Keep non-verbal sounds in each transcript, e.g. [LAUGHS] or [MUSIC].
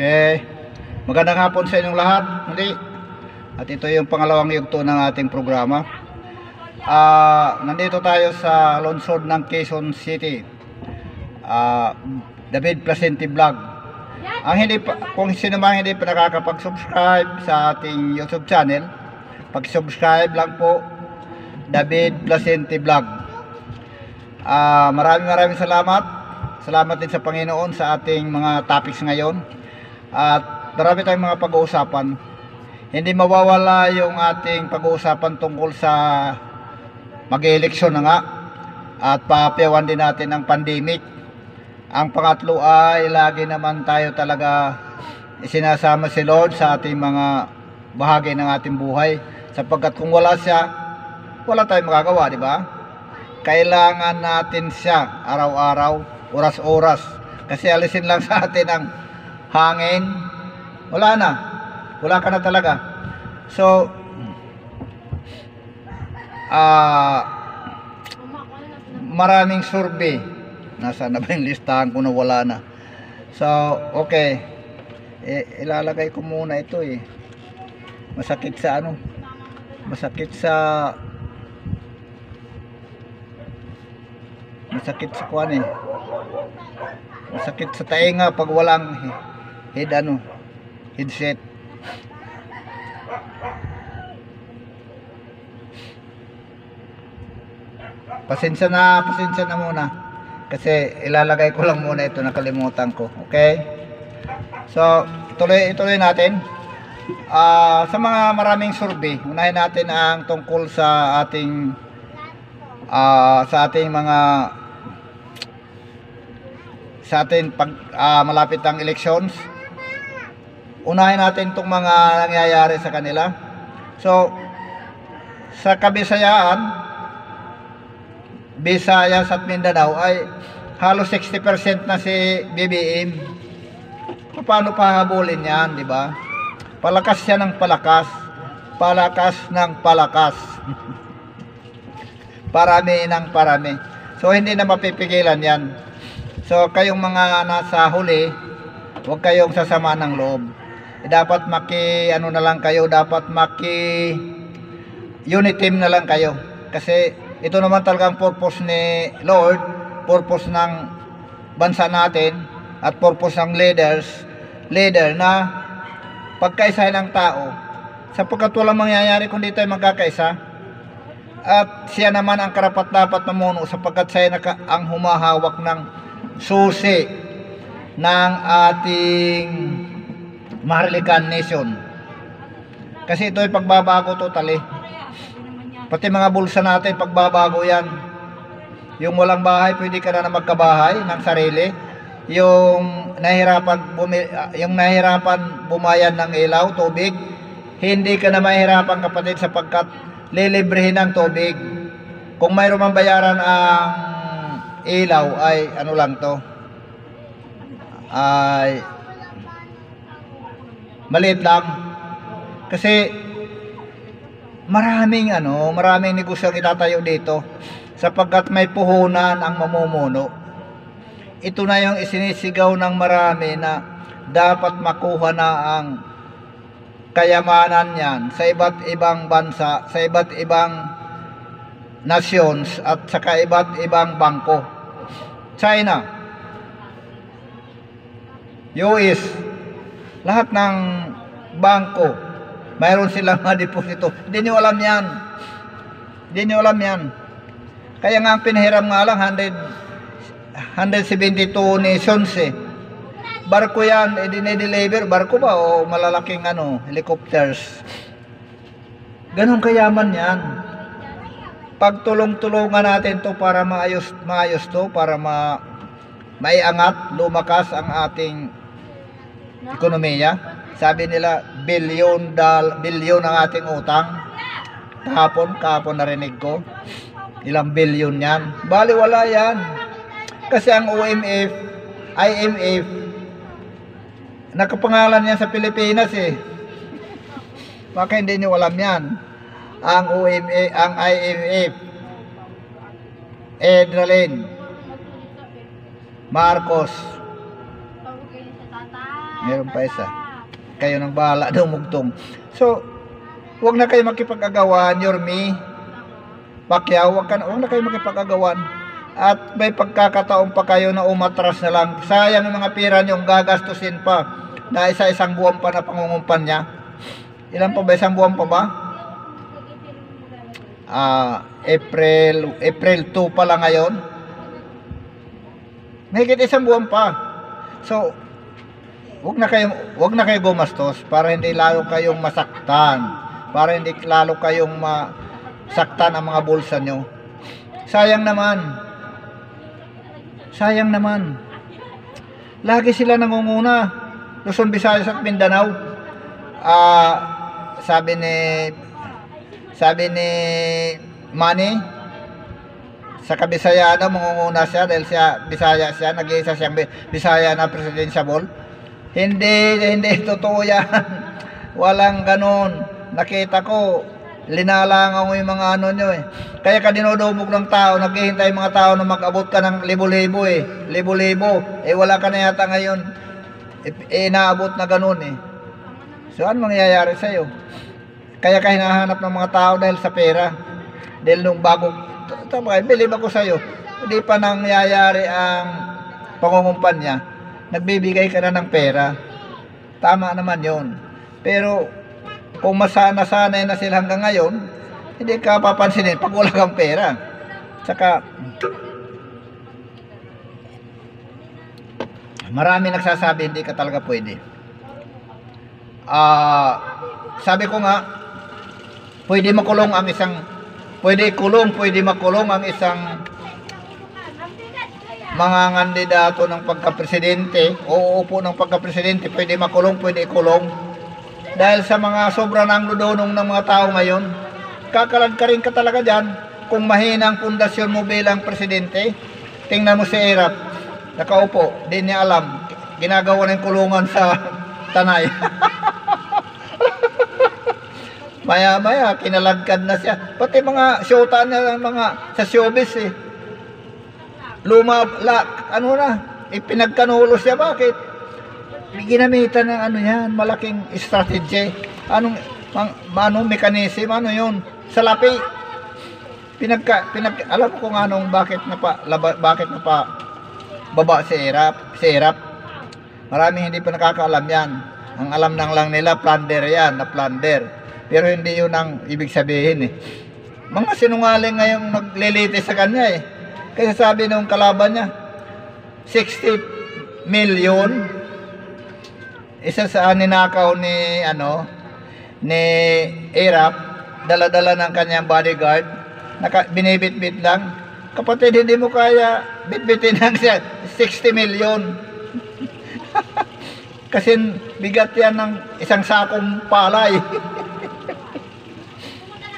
Okay. Magandang hapon sa inyong lahat. Muli. At ito yung pangalawang yugto ng ating programa. Ah, nandito tayo sa lungsod ng Quezon City. Ah, David Placente Vlog. Ang hindi pa, kung sino man hindi pa nakakapag-subscribe sa ating YouTube channel, pag-subscribe lang po David Placente Vlog. Ah, maraming maraming salamat. Salamat din sa Panginoon sa ating mga topics ngayon. At marami tayong mga pag-uusapan. Hindi mawawala yung ating pag-uusapan tungkol sa mag-eleksyon na nga at papayawan din natin ang pandemic. Ang pangatlo ay lagi naman tayo talaga isinasama si Lord sa ating mga bahagi ng ating buhay sapagkat kung wala siya, wala tayong magagawa, di ba? Kailangan natin siya araw-araw, oras-oras. Kasi alisin lang sa atin ang hangin, wala na. Wala ka na talaga. So, ah, maraming survey. Nasa na ba yung listahan ko na wala na. So, okay. Eh, ilalagay ko muna ito eh. Masakit sa ano? Masakit sa Masakit sa kuwan eh. Masakit sa tainga pag walang head ano, headset. Pasensya na, pasensya na muna. Kasi ilalagay ko lang muna ito, nakalimutan ko. Okay? So, ituloy, ituloy natin. Ah, sa mga maraming survey, unahin natin ang tungkol sa ating ah, sa ating mga sa ating pag ah, malapit ang elections. Unahin natin itong mga nangyayari sa kanila. So, sa Kabisayaan, Visayas at Mindanao ay halos 60% na si BBM. Paano pahabulin yan, di ba? Palakas siya ng palakas. Palakas ng palakas. [LAUGHS] parami ng parami. So, hindi na mapipigilan yan. So, kayong mga nasa huli, huwag kayong sasama ng loob. Dapat maki, ano na lang kayo, dapat maki unit team na lang kayo. Kasi ito naman talagang purpose ni Lord, purpose ng bansa natin, at purpose ng leaders, leader na pagkaisa ng tao. Sapagkat walang mangyayari kung di tayo magkakaisa. At siya naman ang karapat dapat mamuno sapagkat siya naka, ang humahawak ng susi ng ating Marilikan Nation. Kasi ito ay pagbabago totally. Pati mga bulsa natin, pagbabago yan. Yung walang bahay, pwede ka na na magkabahay ng sarili. Yung nahirapan, bumi, ah, yung nahirapan bumayad ng ilaw, tubig, hindi ka na mahirapan kapatid sapagkat lilibrehin ng tubig. Kung mayroon mang bayaran ang ilaw ay ano lang to ay maliit lang kasi maraming ano, maraming negosyo itatayo dito sapagkat may puhunan ang mamumuno. Ito na yung isinisigaw ng marami na dapat makuha na ang kayamanan yan sa iba't ibang bansa, sa iba't ibang nations at sa iba't ibang bangko. China, US, lahat ng bangko, mayroon silang mga deposito. Hindi nyo alam yan. Hindi nyo alam yan. Kaya nga ang pinahiram nga lang, 100, 172 nations eh. Barko yan, eh, dinideliver. Barko ba o malalaking ano, helicopters? Ganon kayaman yan. Pagtulong-tulungan natin to para maayos, maayos to, para ma, maiangat, lumakas ang ating ekonomiya. Sabi nila, bilyon dal bilyon ang ating utang. Kahapon, kahapon narinig ko. Ilang bilyon yan. Bali, wala yan. Kasi ang OMF, IMF, nakapangalan yan sa Pilipinas eh. Baka hindi nyo alam yan. Ang OMA, ang IMF, Edralin, Marcos, Meron pa isa. Kayo nang bahala dumugtong. So, huwag na kayo makipag-agawan, Yormi. Pacquiao, huwag, ka, na- huwag na kayo makipag-agawan. At may pagkakataon pa kayo na umatras na lang. Sayang yung mga pira niyong gagastusin pa na isa-isang buwan pa na pangungumpan niya. Ilan pa ba? Isang buwan pa ba? Ah, April, April 2 pa lang ngayon. Mahigit isang buwan pa. So, wag na kayo wag na kayo gumastos para hindi lalo kayong masaktan. Para hindi lalo kayong masaktan ang mga bulsa nyo. Sayang naman. Sayang naman. Lagi sila nangunguna. Luzon, Visayas at Mindanao. Ah, sabi ni sabi ni Manny sa Kabisaya daw mangunguna siya dahil siya Bisaya siya, nag-iisa siyang Bi- Bisaya na presidential. Hindi, hindi totoo yan. Walang ganon. Nakita ko, linalangaw mo yung mga ano nyo eh. Kaya ka dinudumog ng tao, naghihintay mga tao na mag-abot ka ng libo-libo eh. Libo-libo. Eh wala ka na yata ngayon. Eh, eh inaabot na ganon eh. So ano mangyayari sa'yo? Kaya ka hinahanap ng mga tao dahil sa pera. Dahil nung bago, tama believe ako sa'yo. Hindi pa nangyayari ang pangungumpan niya. Nagbibigay ka na ng pera. Tama naman yon. Pero kung masana-sanay na sila hanggang ngayon, hindi ka papansinin pag wala kang pera. Tsaka, marami nagsasabi hindi ka talaga pwede. Ah, sabi ko nga, pwede makulong ang isang pwede kulong, pwede makulong ang isang mga kandidato ng pagka-presidente uupo ng pagka-presidente, pwede makulong, pwede ikulong. Dahil sa mga sobra ng ludonong ng mga tao ngayon, kakalad ka rin ka talaga dyan kung mahina ang pundasyon mo bilang presidente. Tingnan mo si Erap, nakaupo, di niya alam, ginagawa ng kulungan sa [LAUGHS] tanay. [LAUGHS] Maya-maya, kinalagkad na siya. Pati mga syota na mga sa showbiz eh. Luma, la, ano na, ipinagkanulo siya. Bakit? Ginamitan ng ano yan, malaking strategy. Anong, mang, anong mechanism, ano yun? Salapi. Pinagka, pinag, alam ko kung anong, bakit na pa, laba, bakit na pa, baba si Erap, si Erap. Maraming hindi pa nakakaalam yan. Ang alam nang lang nila, plunder yan, na plunder. Pero hindi yun ang ibig sabihin eh. Mga sinungaling ngayong naglilite sa kanya eh. Kasi sabi nung kalaban niya, 60 million. Isa sa ninakaw ni ano ni Arap dala-dala ng kanyang bodyguard. Naka, binibit-bit lang. Kapatid hindi mo kaya bitbitin lang siya. 60 million. [LAUGHS] Kasi bigat yan ng isang sakong palay. [LAUGHS]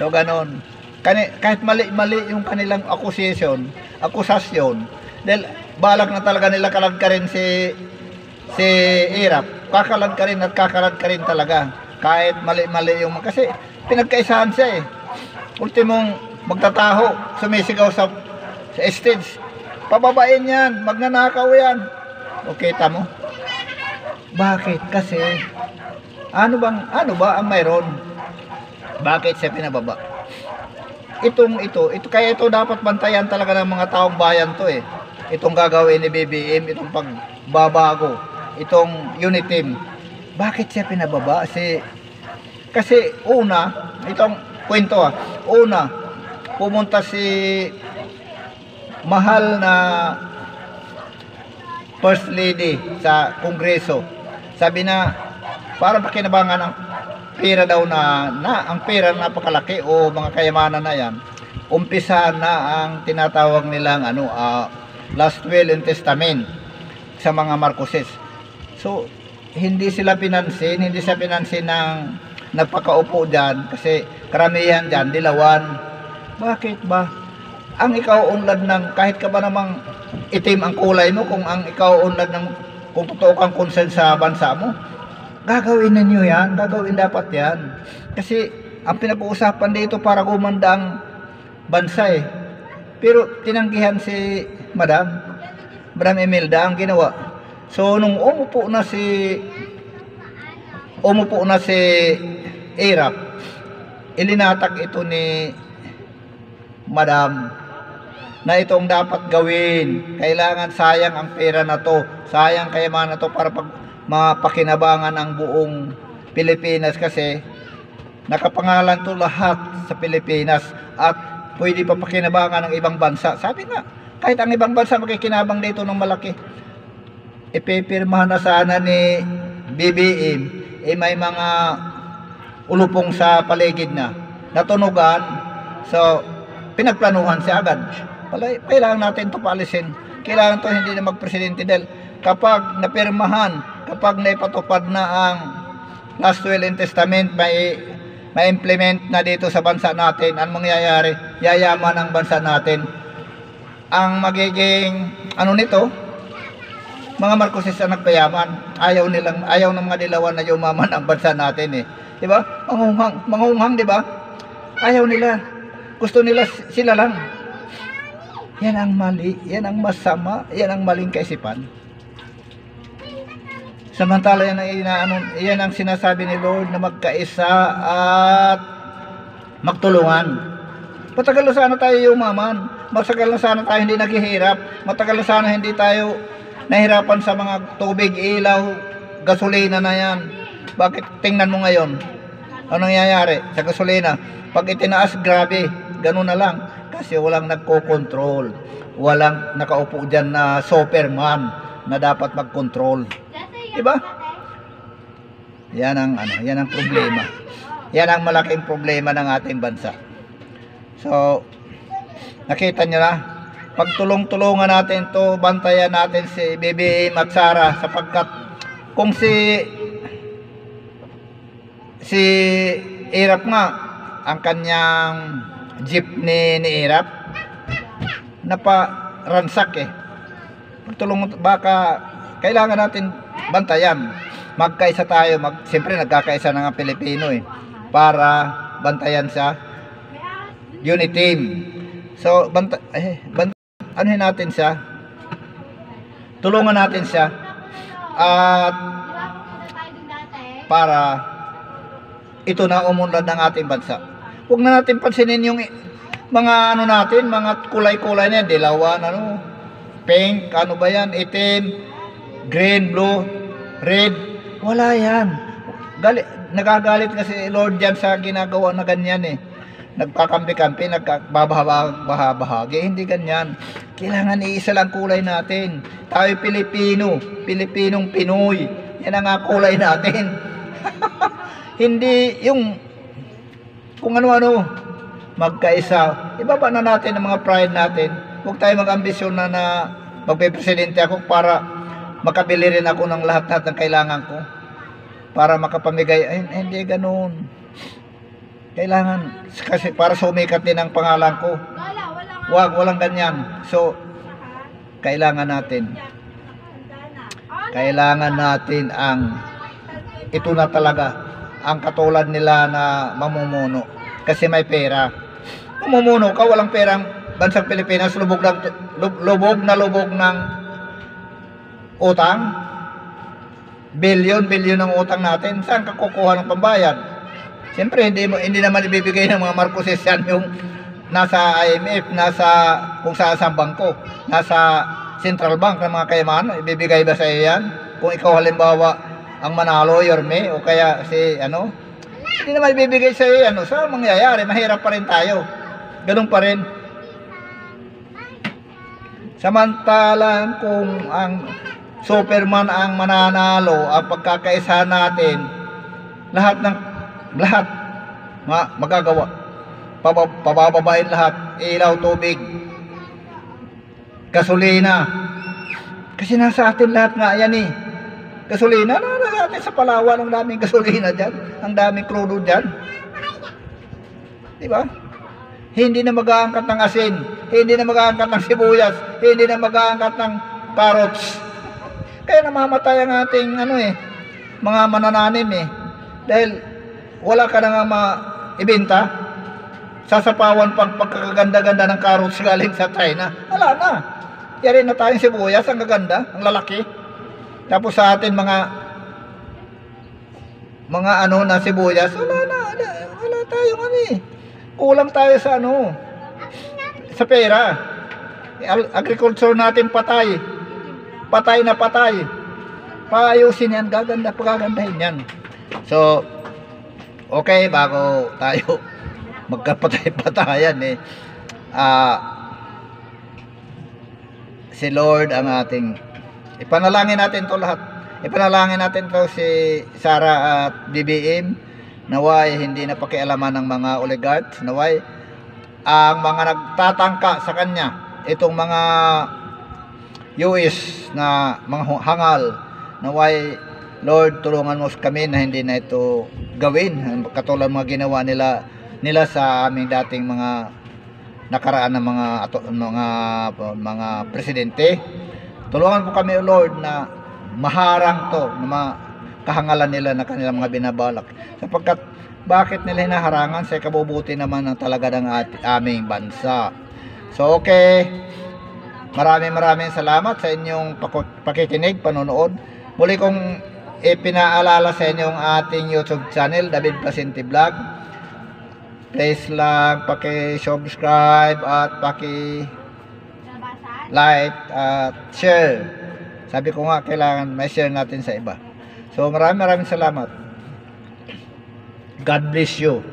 So ganon Kani, kahit mali-mali yung kanilang accusation akusasyon dahil balak na talaga nila kalag ka rin si si Irap. Kakalag ka rin at kakalag ka rin talaga. Kahit mali-mali yung kasi pinagkaisahan siya eh. Ultimong magtataho sumisigaw sa sa stage. Pababain yan magnanakaw yan. Okay tamo bakit kasi? Ano bang ano ba ang mayroon? Bakit siya pinababa itong ito, ito kaya ito dapat bantayan talaga ng mga taong bayan to eh. Itong gagawin ni BBM, itong pagbabago, itong unit team. Bakit siya pinababa? Si kasi una, itong kwento ah. Una, pumunta si mahal na first lady sa kongreso. Sabi na para pakinabangan ng pera daw na, na ang pera napakalaki o mga kayamanan na yan umpisa na ang tinatawag nilang ano ah, last will and testament sa mga Marcoses. So hindi sila pinansin hindi sila pinansin ng nagpakaupo dyan kasi karamihan dyan dilawan. Bakit ba? Ang ikaw unlad ng kahit ka ba namang itim ang kulay mo kung ang ikaw unlad ng kung totoo kang concern sa bansa mo gagawin ninyo yan, gagawin dapat yan. Kasi ang pinag-uusapan dito para gumanda ang bansa eh. Pero tinanggihan si Madam, Madam Imelda ang ginawa. So nung umupo na si umupo na si Irap, ilinatag ito ni Madam na itong dapat gawin. Kailangan sayang ang pera na to. Sayang kayamanan na to para pag mapakinabangan ang buong Pilipinas kasi nakapangalan to lahat sa Pilipinas at pwede pa pakinabangan ng ibang bansa. Sabi nga, kahit ang ibang bansa makikinabang dito ng malaki. Ipipirmahan na sana ni BBM eh may mga ulupong sa paligid na natunugan so pinagplanuhan siya agad Pala, kailangan natin to paalisin kailangan to hindi na magpresidente dahil kapag napirmahan kapag naipatupad na ang last will and testament may ma-implement na dito sa bansa natin ang mangyayari yayaman ang bansa natin ang magiging ano nito mga Marcoses ang nagpayaman. Ayaw nilang ayaw ng mga dilawan na yumaman ang bansa natin eh. 'Di ba? Mangunghang, mangunghang 'di ba? Ayaw nila. Gusto nila sila lang. Yan ang mali, yan ang masama, yan ang maling kaisipan. Samantala yan ang, inaano, yan ang sinasabi ni Lord na magkaisa at magtulungan. Matagal na sana tayo yumaman. Matagal na sana tayo hindi naghihirap. Matagal na sana hindi tayo nahirapan sa mga tubig, ilaw, gasolina na yan. Bakit tingnan mo ngayon? Ano nangyayari sa gasolina? Pag itinaas, grabe. Ganun na lang. Kasi walang nagko-control. Walang nakaupo dyan na superman na dapat mag-control. Diba? Yan ang ano, yan ang problema. Yan ang malaking problema ng ating bansa. So, nakita nyo na, pagtulong-tulungan natin to, bantayan natin si BBM at Sara sapagkat kung si si Irap nga, ang kanyang jeep ni, ni Irap, napa-ransak eh. Pagtulong, baka kailangan natin bantayan. Magkaisa tayo, mag, siyempre nagkakaisa na nga Pilipino eh, para bantayan sa unit team. So, banta, eh, banta, anuhin natin siya, tulungan natin siya, at para ito na umunlad ng ating bansa. Huwag na natin pansinin yung mga ano natin, mga kulay-kulay na yan, dilawan, ano, pink, ano ba yan, itim, green, blue, red, wala yan. Gali, nagagalit kasi Lord yan sa ginagawa na ganyan eh. Nagkakampi-kampi, nagkababahagi, hindi ganyan. Kailangan iisa lang kulay natin. Tayo Pilipino, Pilipinong Pinoy. Yan ang kulay natin. [LAUGHS] hindi yung kung ano-ano magkaisa. Ibaba na natin ang mga pride natin. Huwag tayo mag-ambisyon na na magpe-presidente ako para makabili rin ako ng lahat-lahat ng kailangan ko. Para makapamigay. Ay, hindi ganun. Kailangan, kasi para sumikat din ang pangalan ko. Wag, walang ganyan. So, kailangan natin. Kailangan natin ang ito na talaga ang katulad nila na mamumuno kasi may pera. Mamumuno ka, walang perang bansang Pilipinas, lubog na, lub- lubog na lubog ng utang. Bilyon, bilyon ng utang natin. Saan ka kukuha ng pambayad? Siyempre, hindi, hindi naman ibibigay ng mga Marcoses yan yung nasa IMF, nasa kung saan sa bangko, nasa Central Bank ng mga kayamanan, ibibigay ba sa iyo yan? Kung ikaw halimbawa ang manalo, Yorme, o kaya si ano, hindi naman ibibigay sa iyo, ano, sa mangyayari, mahirap pa rin tayo. Ganun pa rin. Samantalang kung ang Superman ang mananalo, ang pagkakaisa natin, lahat ng lahat ma, magagawa. Paba, pabababain lahat, ilaw, tubig, gasolina. Kasi nasa atin lahat nga yan eh. Gasolina, nasa atin sa Palawan, ang daming gasolina dyan. Ang daming crudo dyan. Di ba? Hindi na mag-aangkat ng asin, hindi na mag-aangkat ng sibuyas, hindi na mag-aangkat ng carrots. Kaya namamatay ang ating ano eh, mga manananim eh. Dahil wala ka na nga maibenta. Sasapawan pang pagkakaganda-ganda ng carrots galing sa China. Wala na. Yari na tayong sibuyas, ang gaganda, ang lalaki. Tapos sa atin mga mga ano na sibuyas, wala na, wala, wala tayong ano eh. Kulang tayo sa ano, sa pera. Agriculture natin patay. Patay na patay. Paayusin yan, gaganda, pagagandahin yan. So, okay, bago tayo [LAUGHS] magkapatay-patayan eh. Ah, si Lord ang ating ipanalangin natin to lahat. Ipanalangin natin to si Sarah at BBM naway hindi na pakialaman ng mga oligarchs naway ang mga nagtatangka sa kanya itong mga US na mga hangal naway Lord tulungan mo kami na hindi na ito gawin katulad mga ginawa nila nila sa aming dating mga nakaraan ng mga ato, mga mga presidente. Tulungan po kami, Lord, na maharang to, na ma, kahangalan nila na kanilang mga binabalak. Sapagkat bakit nila hinaharangan sa kabubuti naman ng talaga ng aming bansa. So okay, maraming maraming salamat sa inyong pakikinig, panonood. Muli kong ipinaalala sa inyong ating YouTube channel, David Placente Vlog please lang paki-subscribe at paki-like at share. Sabi ko nga, kailangan may share natin sa iba. So, maraming maraming salamat. God bless you.